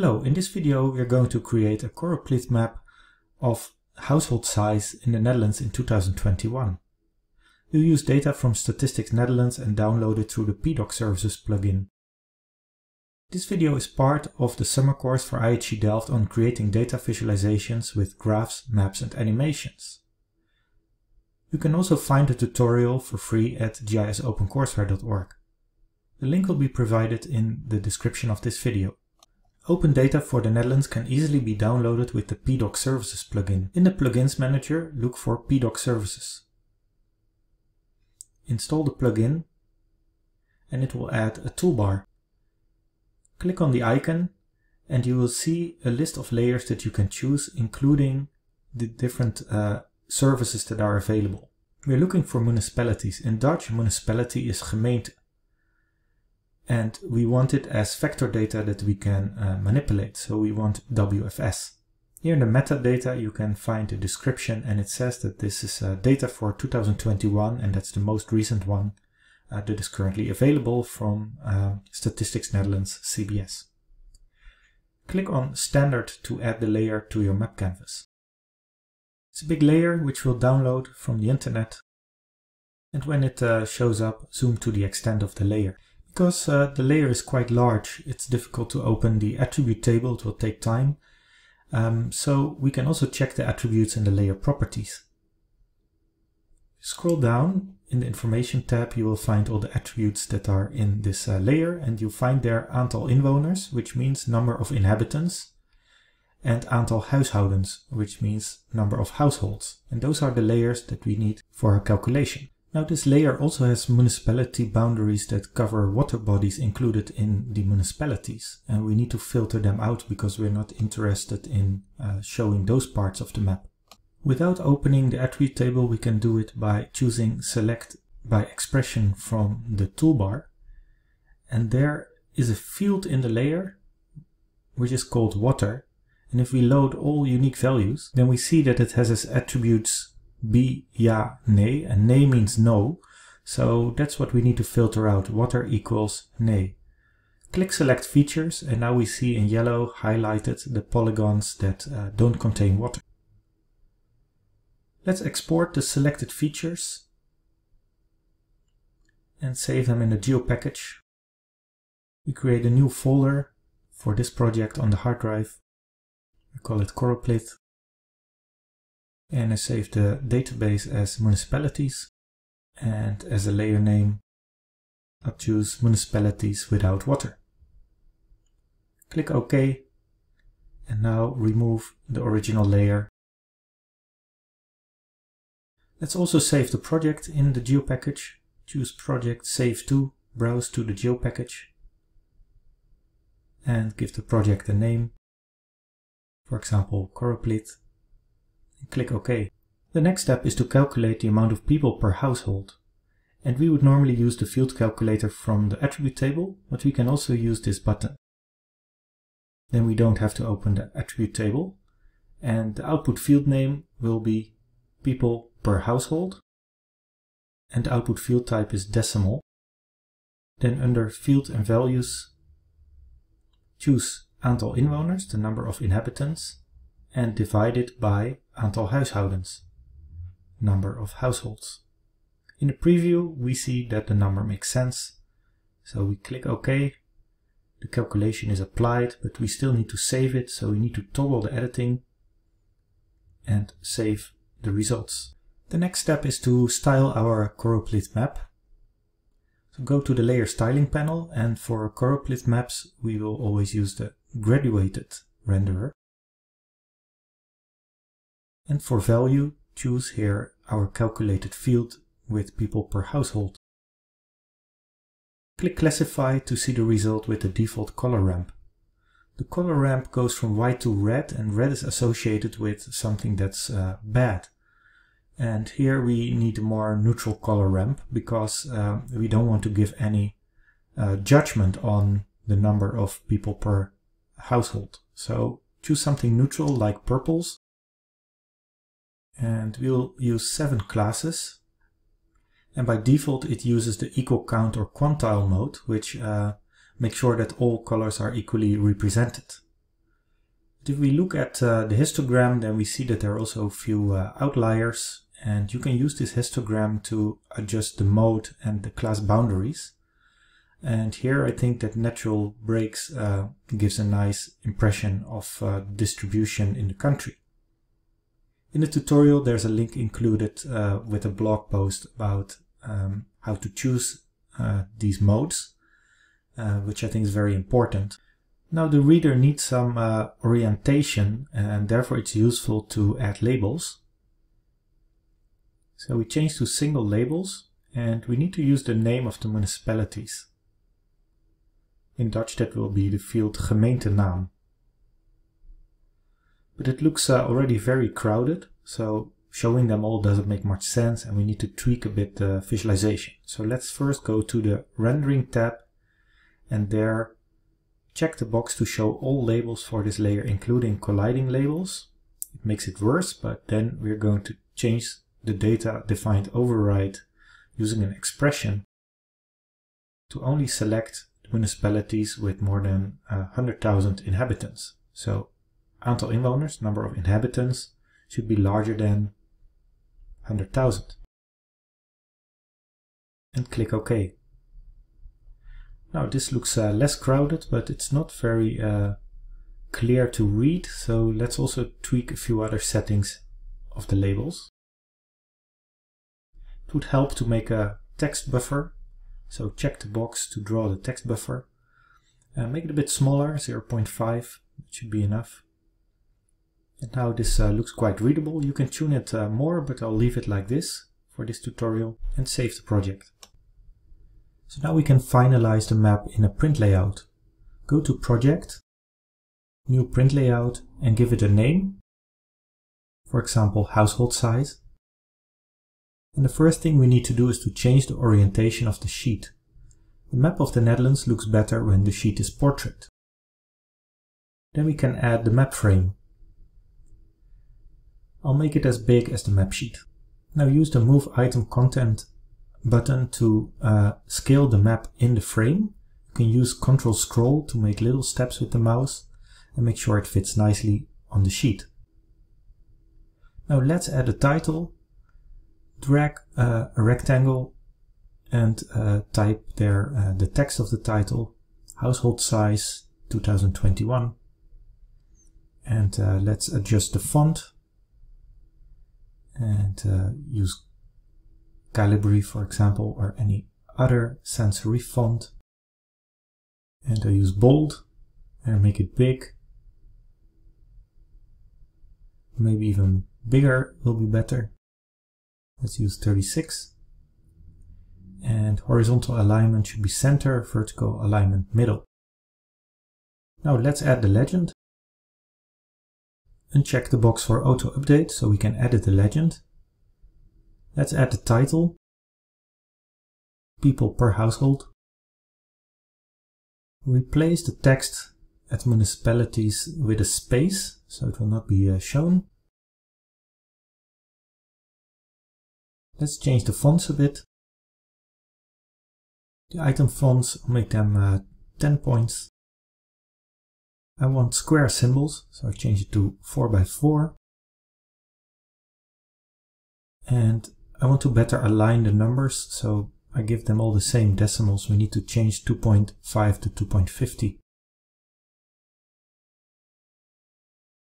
Hello, in this video we are going to create a choropleth map of household size in the Netherlands in 2021. We'll use data from Statistics Netherlands and download it through the PDOK Services plugin. This video is part of the summer course for IHE Delft on creating data visualizations with graphs, maps and animations. You can also find the tutorial for free at gisopencourseware.org. The link will be provided in the description of this video. Open data for the Netherlands can easily be downloaded with the PDOK Services plugin. In the Plugins Manager, look for PDOK Services. Install the plugin and it will add a toolbar. Click on the icon and you will see a list of layers that you can choose, including the different uh, services that are available. We're looking for municipalities. In Dutch, municipality is gemeente and we want it as vector data that we can uh, manipulate. So we want WFS. Here in the metadata you can find a description and it says that this is uh, data for 2021 and that's the most recent one uh, that is currently available from uh, Statistics Netherlands CBS. Click on Standard to add the layer to your map canvas. It's a big layer which will download from the internet and when it uh, shows up zoom to the extent of the layer. Because uh, the layer is quite large, it's difficult to open the attribute table, it will take time. Um, so we can also check the attributes in the layer properties. Scroll down, in the information tab you will find all the attributes that are in this uh, layer and you'll find there aantal inwoners, which means number of inhabitants, and aantal huishoudens, which means number of households. And those are the layers that we need for our calculation. Now this layer also has municipality boundaries that cover water bodies included in the municipalities and we need to filter them out because we're not interested in uh, showing those parts of the map. Without opening the attribute table we can do it by choosing select by expression from the toolbar and there is a field in the layer which is called water and if we load all unique values then we see that it has as attributes be ja, nee. And nee means no. So that's what we need to filter out. Water equals nee. Click select features and now we see in yellow highlighted the polygons that uh, don't contain water. Let's export the selected features and save them in the geo package. We create a new folder for this project on the hard drive. We call it choropleth and I save the database as municipalities and as a layer name I'll choose municipalities without water. Click OK and now remove the original layer. Let's also save the project in the GeoPackage. Choose project save to, browse to the GeoPackage and give the project a name. For example, choropleth click OK. The next step is to calculate the amount of people per household. And we would normally use the field calculator from the attribute table, but we can also use this button. Then we don't have to open the attribute table. And the output field name will be people per household. And the output field type is decimal. Then under field and values, choose aantal inwoners, the number of inhabitants, and divide it by aantal huishoudens, number of households. In the preview, we see that the number makes sense. So we click OK. The calculation is applied, but we still need to save it. So we need to toggle the editing and save the results. The next step is to style our choropleth map. So go to the layer styling panel and for choropleth maps, we will always use the graduated renderer. And for value, choose here our calculated field with people per household. Click Classify to see the result with the default color ramp. The color ramp goes from white to red and red is associated with something that's uh, bad. And here we need a more neutral color ramp because uh, we don't want to give any uh, judgment on the number of people per household. So choose something neutral like purples and we'll use seven classes. And by default, it uses the equal count or quantile mode, which uh, makes sure that all colors are equally represented. But If we look at uh, the histogram, then we see that there are also a few uh, outliers and you can use this histogram to adjust the mode and the class boundaries. And here I think that natural breaks uh, gives a nice impression of uh, distribution in the country. In the tutorial there's a link included uh, with a blog post about um, how to choose uh, these modes, uh, which I think is very important. Now the reader needs some uh, orientation and therefore it's useful to add labels. So we change to single labels and we need to use the name of the municipalities. In Dutch that will be the field gemeentenaam. But it looks uh, already very crowded, so showing them all doesn't make much sense and we need to tweak a bit the visualization. So let's first go to the rendering tab and there check the box to show all labels for this layer including colliding labels. It makes it worse, but then we're going to change the data defined override using an expression to only select municipalities with more than uh, 100,000 inhabitants. So aantal inwoners, number of inhabitants, should be larger than 100,000. And click OK. Now this looks uh, less crowded, but it's not very uh, clear to read, so let's also tweak a few other settings of the labels. It would help to make a text buffer so check the box to draw the text buffer. Uh, make it a bit smaller, 0.5, should be enough. And now this uh, looks quite readable. You can tune it uh, more, but I'll leave it like this for this tutorial and save the project. So now we can finalize the map in a print layout. Go to Project, New Print Layout and give it a name. For example, household size. And the first thing we need to do is to change the orientation of the sheet. The map of the Netherlands looks better when the sheet is portrait. Then we can add the map frame. I'll make it as big as the map sheet. Now use the Move Item Content button to uh, scale the map in the frame. You can use Ctrl Scroll to make little steps with the mouse and make sure it fits nicely on the sheet. Now let's add a title drag uh, a rectangle and uh, type there uh, the text of the title, household size 2021. And uh, let's adjust the font and uh, use Calibri, for example, or any other serif font. And I use bold and make it big. Maybe even bigger will be better. Let's use 36. And horizontal alignment should be center, vertical alignment middle. Now let's add the legend. Uncheck the box for auto update so we can edit the legend. Let's add the title. People per household. Replace the text at municipalities with a space so it will not be uh, shown. Let's change the fonts a bit. The item fonts, make them uh, 10 points. I want square symbols, so I change it to 4 by 4 And I want to better align the numbers, so I give them all the same decimals. We need to change 2.5 to 2.50.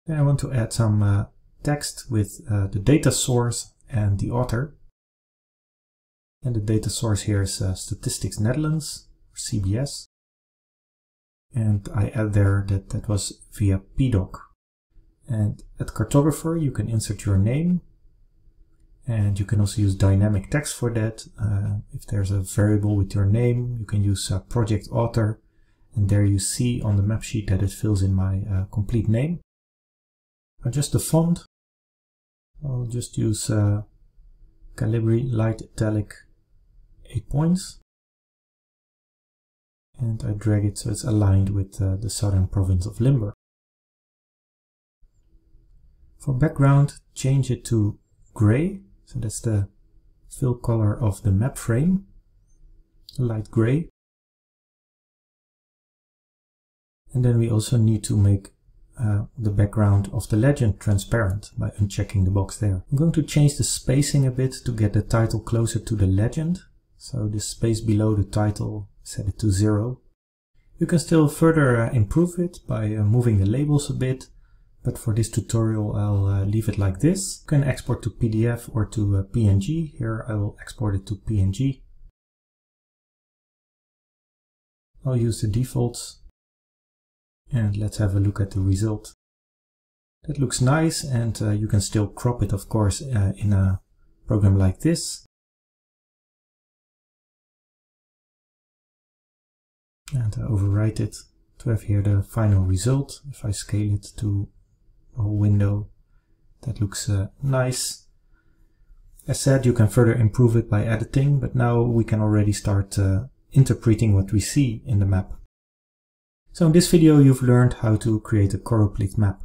Then I want to add some uh, text with uh, the data source and the author. And the data source here is uh, Statistics Netherlands, CBS. And I add there that that was via PDOK. And at Cartographer, you can insert your name. And you can also use dynamic text for that. Uh, if there's a variable with your name, you can use uh, project author. And there you see on the map sheet that it fills in my uh, complete name. Adjust the font. I'll just use uh, Calibri Light Italic 8 points and I drag it so it's aligned with uh, the southern province of Limburg. For background, change it to gray, so that's the fill color of the map frame, light gray. And then we also need to make uh, the background of the legend transparent by unchecking the box there. I'm going to change the spacing a bit to get the title closer to the legend. So the space below the title, set it to zero. You can still further uh, improve it by uh, moving the labels a bit, but for this tutorial I'll uh, leave it like this. You can export to PDF or to PNG. Here I will export it to PNG. I'll use the defaults and let's have a look at the result. That looks nice and you can still crop it of course in a program like this. And uh, overwrite it to have here the final result. If I scale it to a whole window, that looks uh, nice. As said, you can further improve it by editing, but now we can already start uh, interpreting what we see in the map. So in this video you've learned how to create a choropleth map.